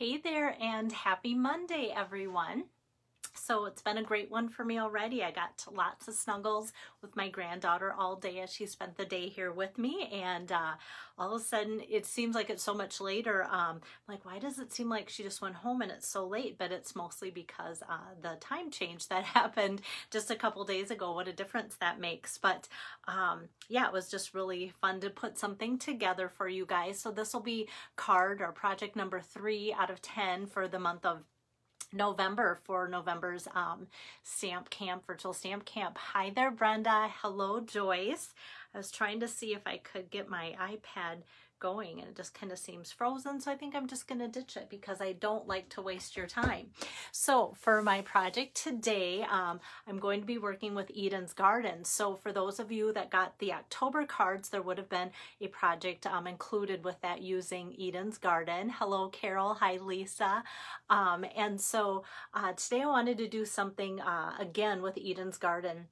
Hey there and happy Monday, everyone. So it's been a great one for me already. I got lots of snuggles with my granddaughter all day as she spent the day here with me. And uh, all of a sudden, it seems like it's so much later. Um, like, why does it seem like she just went home and it's so late? But it's mostly because uh, the time change that happened just a couple days ago. What a difference that makes. But um, yeah, it was just really fun to put something together for you guys. So this will be card or project number three out of 10 for the month of November for November's um, stamp camp, virtual stamp camp. Hi there, Brenda. Hello, Joyce. I was trying to see if I could get my iPad going and it just kind of seems frozen. So I think I'm just going to ditch it because I don't like to waste your time. So for my project today, um, I'm going to be working with Eden's Garden. So for those of you that got the October cards, there would have been a project um, included with that using Eden's Garden. Hello, Carol. Hi, Lisa. Um, and so uh, today I wanted to do something uh, again with Eden's Garden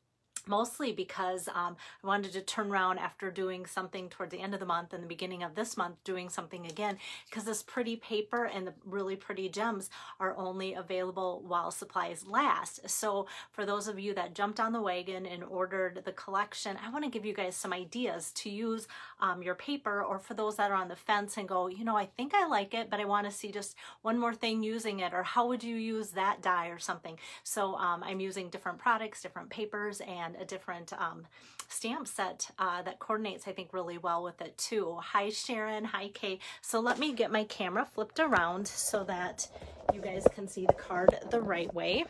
mostly because um, I wanted to turn around after doing something towards the end of the month and the beginning of this month doing something again because this pretty paper and the really pretty gems are only available while supplies last. So for those of you that jumped on the wagon and ordered the collection, I want to give you guys some ideas to use um, your paper or for those that are on the fence and go, you know, I think I like it, but I want to see just one more thing using it or how would you use that die or something. So um, I'm using different products, different papers, and a different um, stamp set uh, that coordinates, I think, really well with it too. Hi, Sharon. Hi, Kay. So let me get my camera flipped around so that you guys can see the card the right way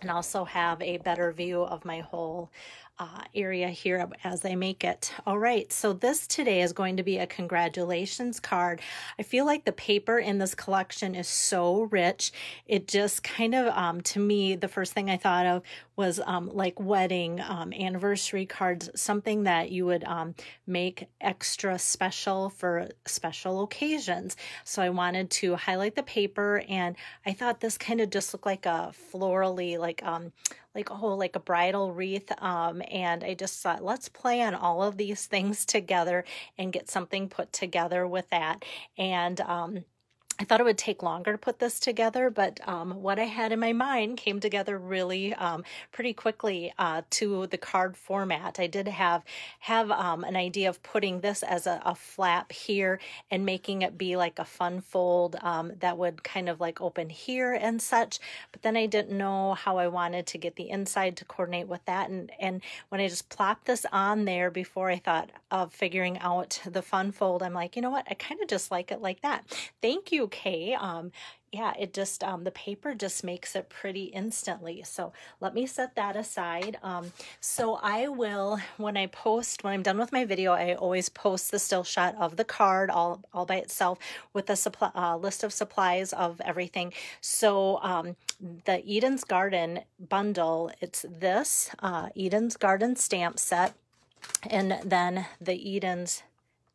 and also have a better view of my whole uh, area here as I make it. All right, so this today is going to be a congratulations card. I feel like the paper in this collection is so rich. It just kind of, um, to me, the first thing I thought of was um, like wedding, um, anniversary cards, something that you would um, make extra special for special occasions. So I wanted to highlight the paper and I thought this kind of just looked like a florally, like, um, like, oh, like a bridal wreath. Um, and I just thought, let's play on all of these things together and get something put together with that. And, um, I thought it would take longer to put this together, but um, what I had in my mind came together really um, pretty quickly uh, to the card format. I did have have um, an idea of putting this as a, a, flap here and making it be like a fun fold um, that would kind of like open here and such. But then I didn't know how I wanted to get the inside to coordinate with that. And, and when I just plopped this on there before I thought of figuring out the fun fold, I'm like, you know what? I kind of just like it like that. Thank you, okay. Um, yeah, it just, um, the paper just makes it pretty instantly. So let me set that aside. Um, so I will, when I post, when I'm done with my video, I always post the still shot of the card all, all by itself with a supply, uh, list of supplies of everything. So um, the Eden's Garden bundle, it's this uh, Eden's Garden stamp set and then the Eden's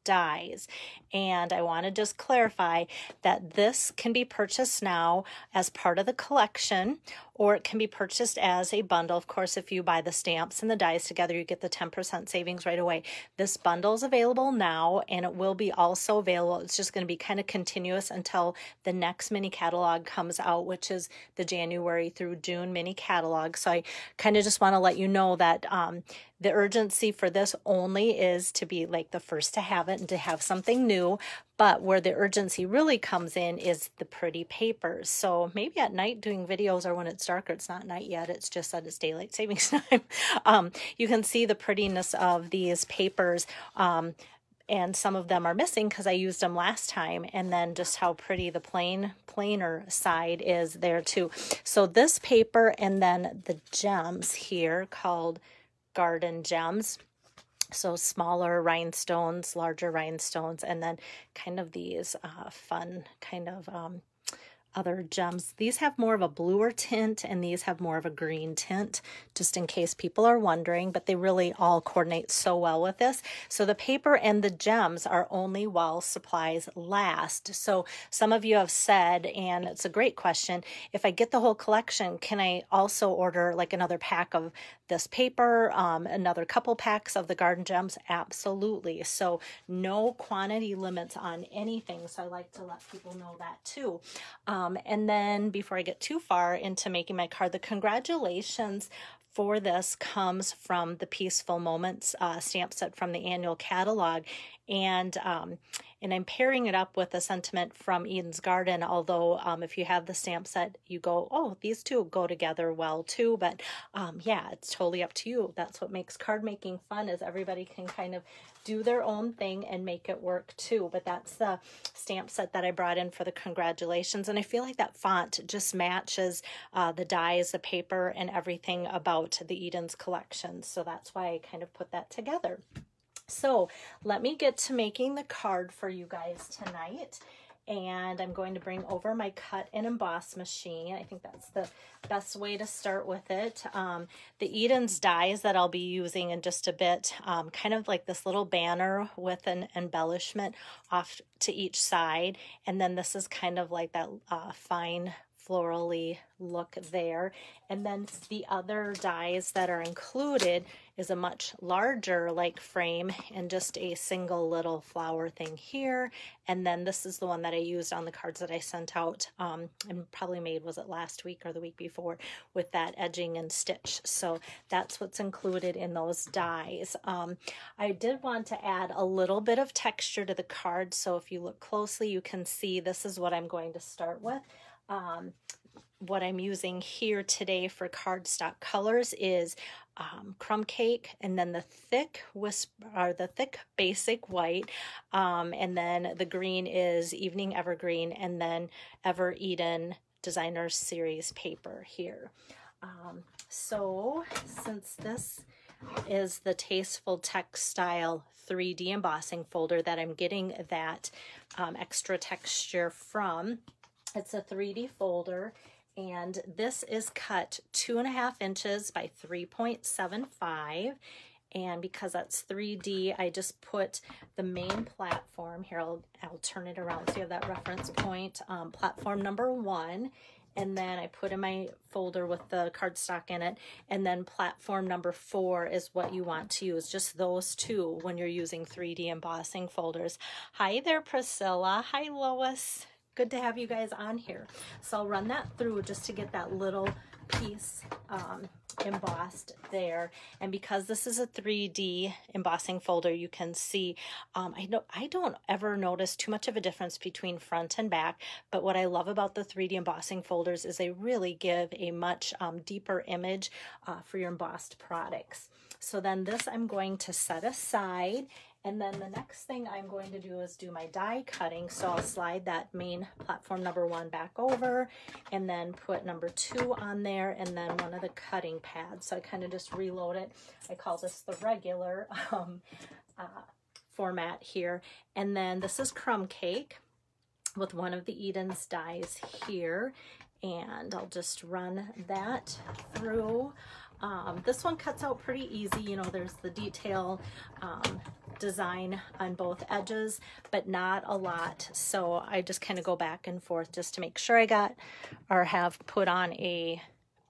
dies. And I want to just clarify that this can be purchased now as part of the collection or it can be purchased as a bundle. Of course, if you buy the stamps and the dies together, you get the 10% savings right away. This bundle is available now and it will be also available. It's just going to be kind of continuous until the next mini catalog comes out, which is the January through June mini catalog. So I kind of just want to let you know that um, the urgency for this only is to be like the first to have it and to have something new. But where the urgency really comes in is the pretty papers. So maybe at night doing videos or when it's darker, it's not night yet, it's just that it's daylight savings time. um, you can see the prettiness of these papers. Um, and some of them are missing because I used them last time and then just how pretty the plain plainer side is there too. So this paper and then the gems here called garden gems so smaller rhinestones, larger rhinestones, and then kind of these uh, fun kind of um, other gems. These have more of a bluer tint and these have more of a green tint, just in case people are wondering, but they really all coordinate so well with this. So the paper and the gems are only while supplies last. So some of you have said, and it's a great question, if I get the whole collection, can I also order like another pack of this paper, um, another couple packs of the Garden Gems? Absolutely. So no quantity limits on anything. So I like to let people know that too. Um, and then before I get too far into making my card, the congratulations for this comes from the Peaceful Moments uh, stamp set from the annual catalog. And um, and I'm pairing it up with a sentiment from Eden's Garden, although um, if you have the stamp set, you go, oh, these two go together well too. But um, yeah, it's totally up to you. That's what makes card making fun is everybody can kind of do their own thing and make it work too. But that's the stamp set that I brought in for the congratulations. And I feel like that font just matches uh, the dies, the paper, and everything about the Eden's collection. So that's why I kind of put that together. So let me get to making the card for you guys tonight. And I'm going to bring over my cut and emboss machine. I think that's the best way to start with it. Um, the Eden's dies that I'll be using in just a bit, um, kind of like this little banner with an embellishment off to each side. And then this is kind of like that uh, fine florally look there. And then the other dies that are included is a much larger like frame and just a single little flower thing here. And then this is the one that I used on the cards that I sent out um, and probably made, was it last week or the week before, with that edging and stitch. So that's what's included in those dies. Um, I did want to add a little bit of texture to the card. So if you look closely, you can see this is what I'm going to start with. Um, what I'm using here today for cardstock colors is um, crumb cake and then the thick wisp or the thick basic white um, and then the green is evening evergreen and then ever eden designers series paper here. Um, so since this is the tasteful textile 3d embossing folder that i'm getting that um, extra texture from it's a 3d folder and this is cut two and a half inches by 3.75 and because that's 3D I just put the main platform here. I'll, I'll turn it around so you have that reference point. Um, platform number one and then I put in my folder with the cardstock in it. And then platform number four is what you want to use just those two when you're using 3D embossing folders. Hi there Priscilla. Hi Lois good to have you guys on here. So I'll run that through just to get that little piece um, embossed there. And because this is a 3D embossing folder, you can see, um, I, don't, I don't ever notice too much of a difference between front and back, but what I love about the 3D embossing folders is they really give a much um, deeper image uh, for your embossed products. So then this I'm going to set aside and then the next thing I'm going to do is do my die cutting. So I'll slide that main platform number one back over and then put number two on there and then one of the cutting pads. So I kind of just reload it. I call this the regular um, uh, format here. And then this is crumb cake with one of the Eden's dies here. And I'll just run that through. Um, this one cuts out pretty easy. You know, there's the detail um, design on both edges, but not a lot. So I just kind of go back and forth just to make sure I got or have put on a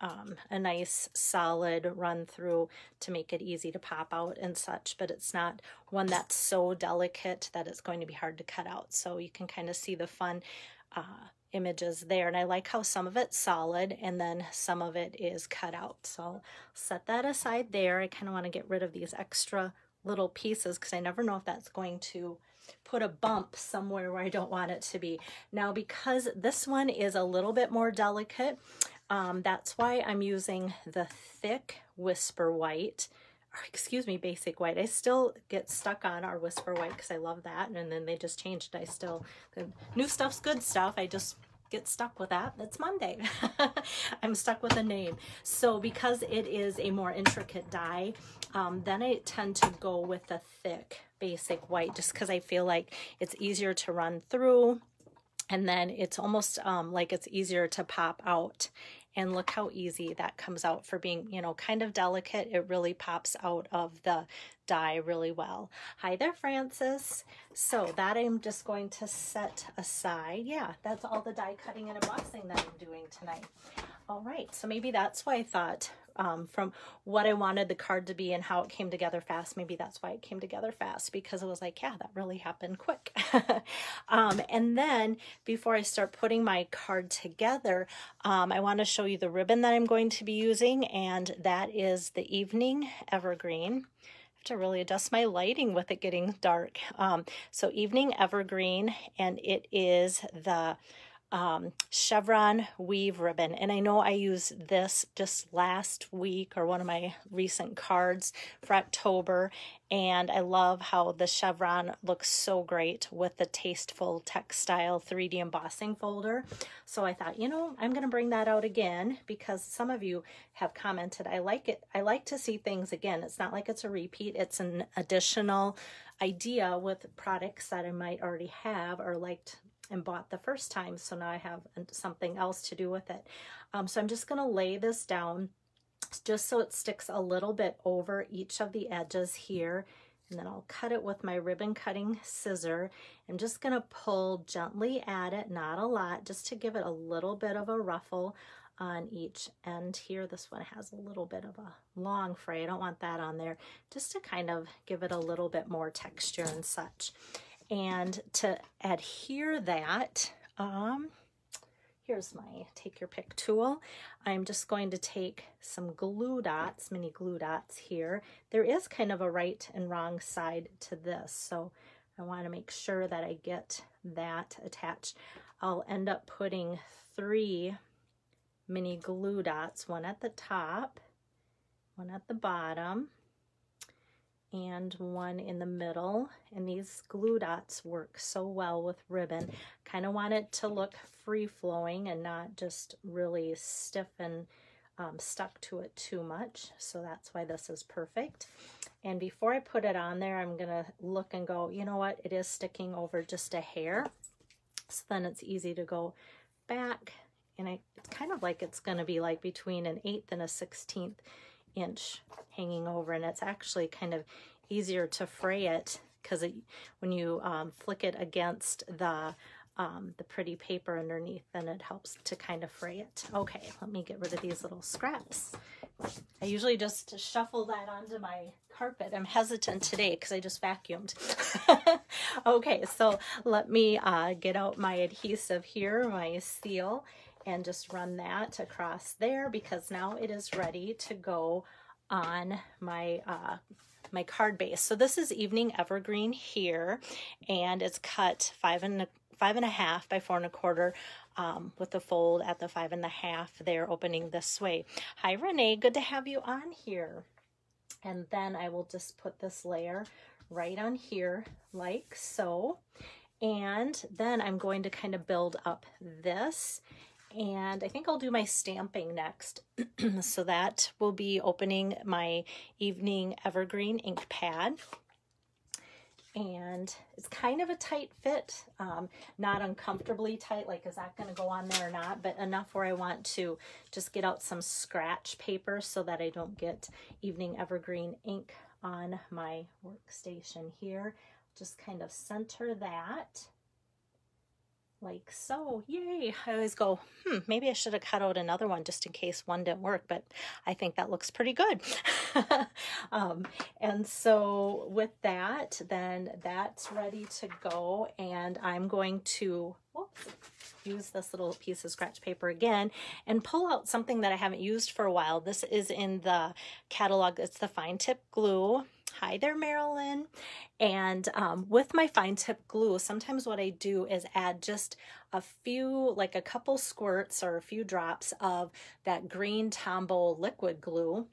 um, a nice solid run through to make it easy to pop out and such, but it's not one that's so delicate that it's going to be hard to cut out. So you can kind of see the fun uh, images there. And I like how some of it's solid and then some of it is cut out. So I'll set that aside there. I kind of want to get rid of these extra little pieces because I never know if that's going to put a bump somewhere where I don't want it to be. Now because this one is a little bit more delicate, um, that's why I'm using the thick Whisper White excuse me, basic white. I still get stuck on our Whisper White because I love that. And then they just changed. I still, new stuff's good stuff. I just get stuck with that. It's Monday. I'm stuck with a name. So because it is a more intricate die, um, then I tend to go with a thick basic white just because I feel like it's easier to run through and then it's almost um, like it's easier to pop out and look how easy that comes out for being, you know, kind of delicate. It really pops out of the die really well. Hi there, Francis. So that I'm just going to set aside. Yeah, that's all the die cutting and embossing that I'm doing tonight. All right, so maybe that's why I thought um, from what I wanted the card to be and how it came together fast. Maybe that's why it came together fast because it was like, yeah, that really happened quick. um, and then before I start putting my card together, um, I want to show you the ribbon that I'm going to be using, and that is the Evening Evergreen I have to really adjust my lighting with it getting dark. Um, so Evening Evergreen, and it is the um, chevron weave ribbon. And I know I used this just last week or one of my recent cards for October. And I love how the chevron looks so great with the Tasteful Textile 3D embossing folder. So I thought, you know, I'm going to bring that out again because some of you have commented, I like it. I like to see things again. It's not like it's a repeat. It's an additional idea with products that I might already have or liked and bought the first time. So now I have something else to do with it. Um, so I'm just going to lay this down just so it sticks a little bit over each of the edges here. And then I'll cut it with my ribbon cutting scissor. I'm just going to pull gently at it, not a lot, just to give it a little bit of a ruffle on each end here. This one has a little bit of a long fray. I don't want that on there, just to kind of give it a little bit more texture and such. And to adhere that, um, here's my take your pick tool. I'm just going to take some glue dots, mini glue dots here. There is kind of a right and wrong side to this, so I want to make sure that I get that attached. I'll end up putting three mini glue dots, one at the top, one at the bottom, and one in the middle. And these glue dots work so well with ribbon. Kind of want it to look free-flowing and not just really stiff and um, stuck to it too much. So that's why this is perfect. And before I put it on there, I'm to look and go, you know what? It is sticking over just a hair. So then it's easy to go back. And I, it's kind of like it's to be like between an eighth and a 16th inch hanging over and it's actually kind of easier to fray it because when you um, flick it against the um, the pretty paper underneath, then it helps to kind of fray it. Okay, let me get rid of these little scraps. I usually just shuffle that onto my carpet. I'm hesitant today because I just vacuumed. okay, so let me uh, get out my adhesive here, my seal, and just run that across there because now it is ready to go on my uh, my card base. So this is Evening Evergreen here, and it's cut five and a, five and a half by four and a quarter um, with the fold at the five and a half there opening this way. Hi, Renee. Good to have you on here. And then I will just put this layer right on here like so. And then I'm going to kind of build up this and I think I'll do my stamping next. so that will be opening my evening evergreen ink pad. And it's kind of a tight fit, um, not uncomfortably tight, like is that going to go on there or not, but enough where I want to just get out some scratch paper so that I don't get evening evergreen ink on my workstation here. Just kind of center that like so. Yay. I always go, hmm, maybe I should have cut out another one just in case one didn't work, but I think that looks pretty good. um, and so with that, then that's ready to go. And I'm going to whoops, use this little piece of scratch paper again and pull out something that I haven't used for a while. This is in the catalog. It's the fine tip glue. Hi there, Marilyn. And um, with my fine tip glue, sometimes what I do is add just a few, like a couple squirts or a few drops of that green Tombow liquid glue,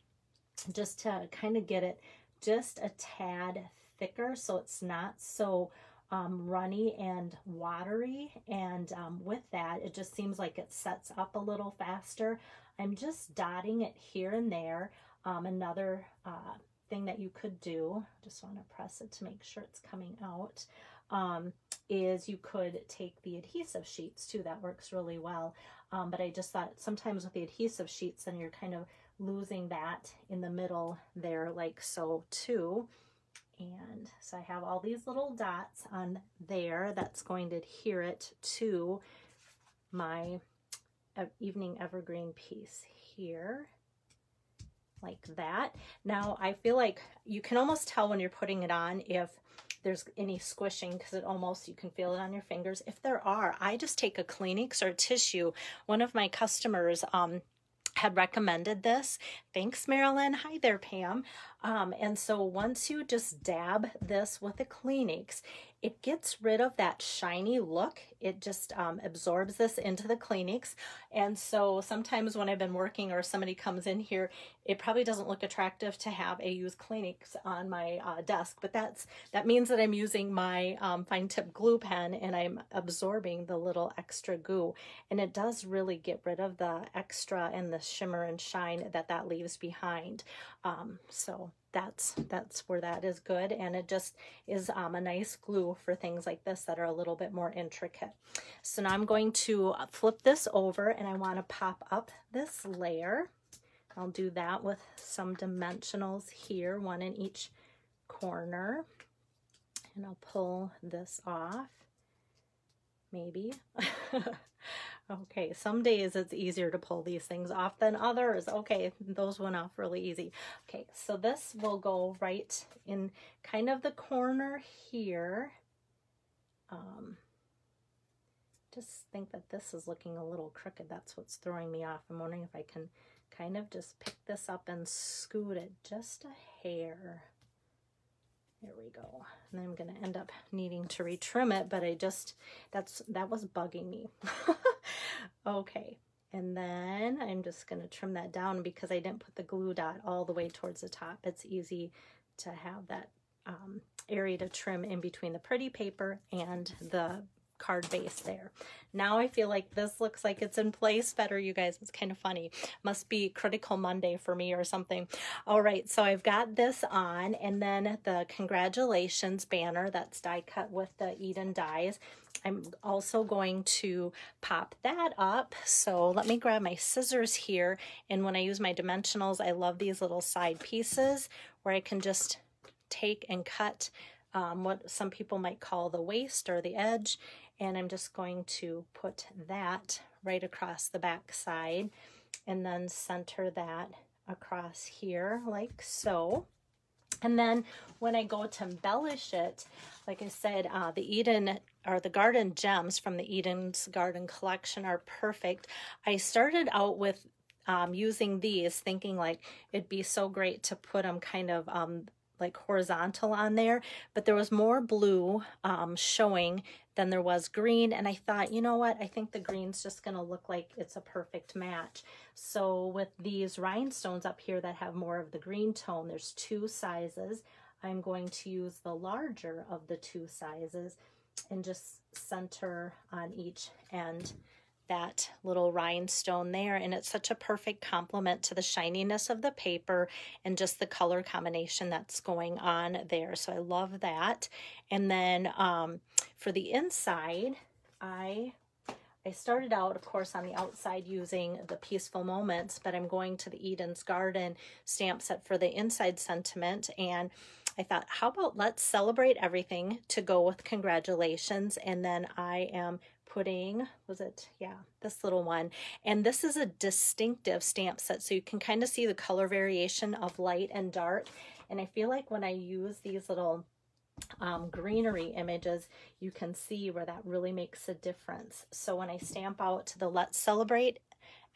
just to kind of get it just a tad thicker so it's not so um, runny and watery. And um, with that, it just seems like it sets up a little faster. I'm just dotting it here and there. Um, another uh, thing that you could do, just want to press it to make sure it's coming out. um, is you could take the adhesive sheets too. That works really well. Um, but I just thought sometimes with the adhesive sheets, then you're kind of losing that in the middle there like so too. And so I have all these little dots on there that's going to adhere it to my evening evergreen piece here like that. Now I feel like you can almost tell when you're putting it on if there's any squishing because it almost, you can feel it on your fingers. If there are, I just take a Kleenex or a tissue. One of my customers, um, had recommended this. Thanks, Marilyn. Hi there, Pam. Um, and so once you just dab this with a Kleenex, it gets rid of that shiny look. It just um, absorbs this into the Kleenex. And so sometimes when I've been working or somebody comes in here, it probably doesn't look attractive to have a used Kleenex on my uh, desk, but that's that means that I'm using my um, fine tip glue pen and I'm absorbing the little extra goo. And it does really get rid of the extra and the shimmer and shine that that leaves behind. Um, so that's that's where that is good and it just is um, a nice glue for things like this that are a little bit more intricate. So now I'm going to flip this over and I want to pop up this layer. I'll do that with some dimensionals here, one in each corner. And I'll pull this off, maybe. Okay, some days it's easier to pull these things off than others. Okay, those went off really easy. Okay, so this will go right in kind of the corner here. Um, just think that this is looking a little crooked. That's what's throwing me off. I'm wondering if I can kind of just pick this up and scoot it just a hair. There we go. And I'm going to end up needing to retrim it, but I just, that's, that was bugging me. okay. And then I'm just going to trim that down because I didn't put the glue dot all the way towards the top. It's easy to have that um, area to trim in between the pretty paper and the card base there. Now I feel like this looks like it's in place better, you guys. It's kind of funny. Must be Critical Monday for me or something. All right, so I've got this on, and then the congratulations banner that's die cut with the Eden dies. I'm also going to pop that up. So let me grab my scissors here. And when I use my dimensionals, I love these little side pieces where I can just take and cut um, what some people might call the waist or the edge and I'm just going to put that right across the back side and then center that across here like so. And then when I go to embellish it, like I said, uh, the Eden or the garden gems from the Eden's Garden collection are perfect. I started out with um, using these thinking like it'd be so great to put them kind of um, like horizontal on there, but there was more blue um, showing than there was green. And I thought, you know what? I think the green's just going to look like it's a perfect match. So with these rhinestones up here that have more of the green tone, there's two sizes. I'm going to use the larger of the two sizes and just center on each end that little rhinestone there and it's such a perfect complement to the shininess of the paper and just the color combination that's going on there so I love that and then um, for the inside I I started out, of course, on the outside using the Peaceful Moments, but I'm going to the Eden's Garden stamp set for the inside sentiment. And I thought, how about let's celebrate everything to go with congratulations. And then I am putting, was it? Yeah, this little one. And this is a distinctive stamp set, so you can kind of see the color variation of light and dark. And I feel like when I use these little um, greenery images, you can see where that really makes a difference. So when I stamp out to the Let's Celebrate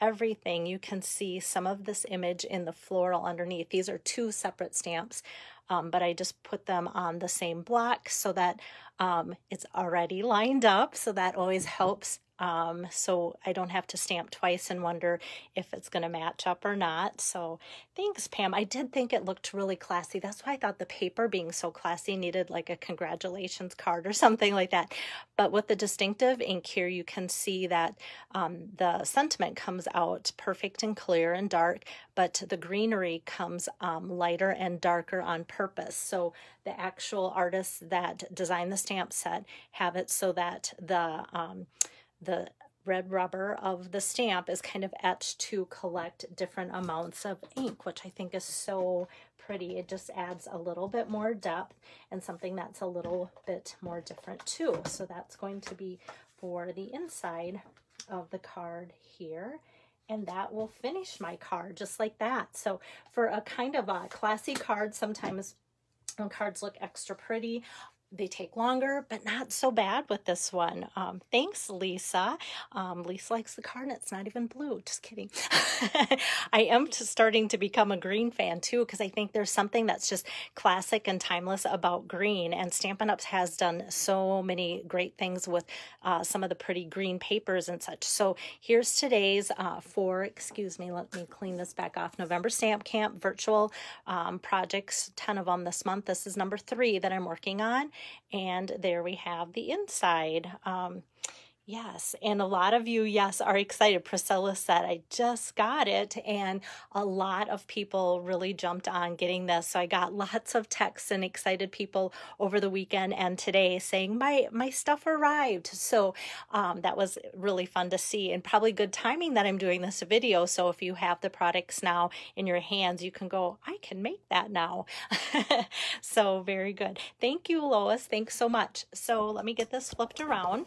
Everything, you can see some of this image in the floral underneath. These are two separate stamps um, but I just put them on the same block so that um, it's already lined up. So that always helps um, so I don't have to stamp twice and wonder if it's going to match up or not. So thanks, Pam. I did think it looked really classy. That's why I thought the paper being so classy needed like a congratulations card or something like that. But with the distinctive ink here, you can see that um, the sentiment comes out perfect and clear and dark, but the greenery comes um, lighter and darker on purpose. So the actual artists that designed the stamp set have it so that the um, the red rubber of the stamp is kind of etched to collect different amounts of ink, which I think is so pretty. It just adds a little bit more depth and something that's a little bit more different too. So that's going to be for the inside of the card here. And that will finish my card just like that. So for a kind of a classy card, sometimes when cards look extra pretty, they take longer, but not so bad with this one. Um, thanks, Lisa. Um, Lisa likes the card, and it's not even blue. Just kidding. I am starting to become a green fan too, because I think there's something that's just classic and timeless about green. And Stampin' Up! has done so many great things with uh, some of the pretty green papers and such. So here's today's uh, four, excuse me, let me clean this back off. November Stamp Camp virtual um, projects, 10 of them this month. This is number three that I'm working on. And there we have the inside. Um, Yes, and a lot of you, yes, are excited. Priscilla said, I just got it. And a lot of people really jumped on getting this. So I got lots of texts and excited people over the weekend and today saying, my, my stuff arrived. So um, that was really fun to see and probably good timing that I'm doing this video. So if you have the products now in your hands, you can go, I can make that now. so very good. Thank you, Lois. Thanks so much. So let me get this flipped around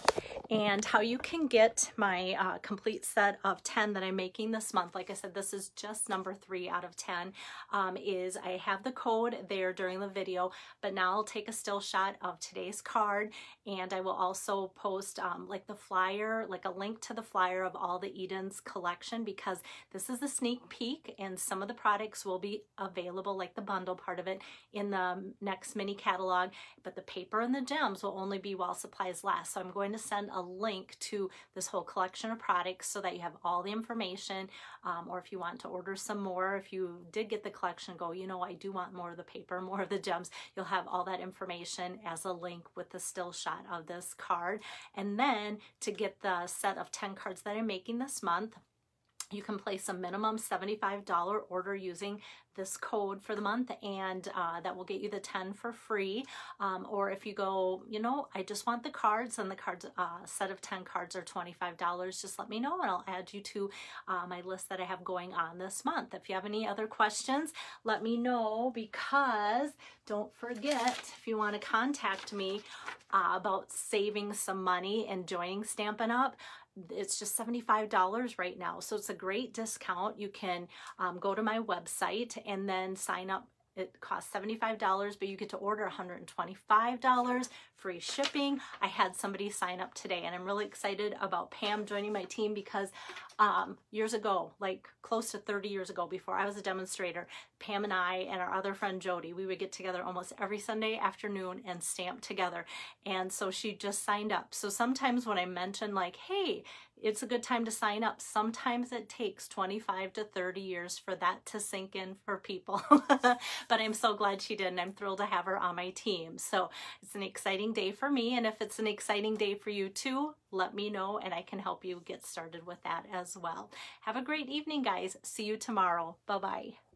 and how you can get my uh, complete set of 10 that I'm making this month. Like I said, this is just number three out of 10, um, is I have the code there during the video, but now I'll take a still shot of today's card and I will also post um, like the flyer, like a link to the flyer of all the Eden's collection because this is the sneak peek and some of the products will be available, like the bundle part of it, in the next mini catalog, but the paper and the gems will only be while supplies last. So I'm going to send a link to this whole collection of products so that you have all the information um, or if you want to order some more, if you did get the collection, go, you know, I do want more of the paper, more of the gems, you'll have all that information as a link with the still shot of this card. And then to get the set of 10 cards that I'm making this month, you can place a minimum $75 order using this code for the month and uh, that will get you the 10 for free. Um, or if you go you know I just want the cards and the cards uh, set of 10 cards are $25 just let me know and I'll add you to uh, my list that I have going on this month. If you have any other questions let me know because don't forget if you want to contact me uh, about saving some money and joining Stampin' Up it's just $75 right now. So it's a great discount. You can um, go to my website and then sign up it costs $75, but you get to order $125, free shipping. I had somebody sign up today and I'm really excited about Pam joining my team because um, years ago, like close to 30 years ago, before I was a demonstrator, Pam and I and our other friend Jody, we would get together almost every Sunday afternoon and stamp together. And so she just signed up. So sometimes when I mention like, hey, it's a good time to sign up. Sometimes it takes 25 to 30 years for that to sink in for people. but I'm so glad she did and I'm thrilled to have her on my team. So it's an exciting day for me. And if it's an exciting day for you too, let me know and I can help you get started with that as well. Have a great evening, guys. See you tomorrow. Bye-bye.